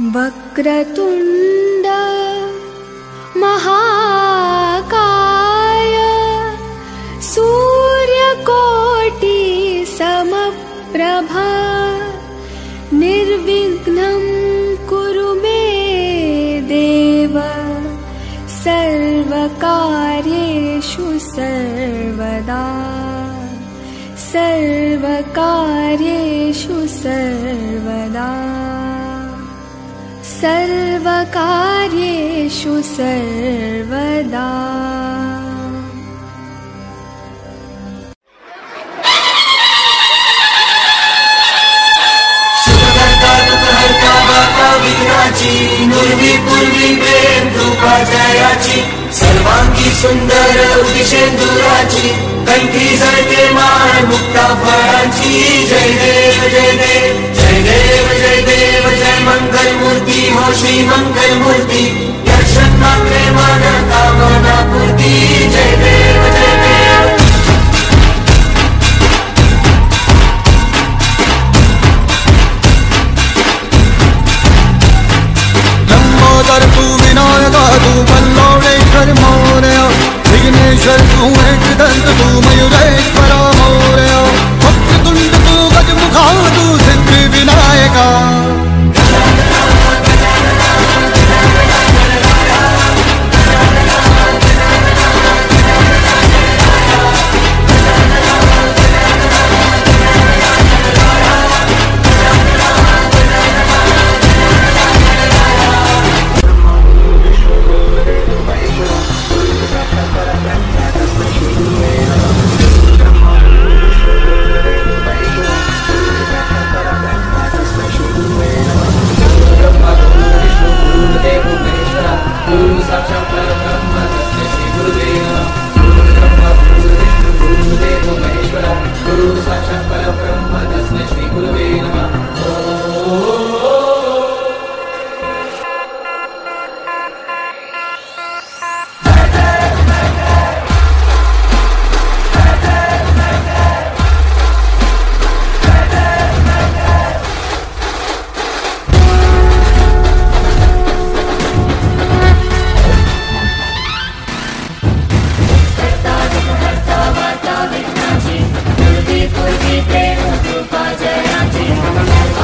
वक्रतुण्ड महाकाय सूर्यकोटि समप्रभा निर्विघ्नं कुरु मे देव सर्वकार्येषु सर्वदा सर्वकार्येषु सर्वदा सर्वकार्येषु सर्वदा। नुर्वी पूर्वी प्रेम रूपा जयाची सर्वांगी सुंदर उदिशेंदुराची कंठी जळते मान मुक्ता जय देव जय देव जय देव मङ्गलमूर्ति यक्षन्मात्रे मानकामनापूर्ति जय देव जय देव। लम्बोदर तू विनायका, तू वल्लोडेश्वर मौर्य। विघ्नेश्वर तू एकदंत तू मयूरे।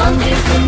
I'm just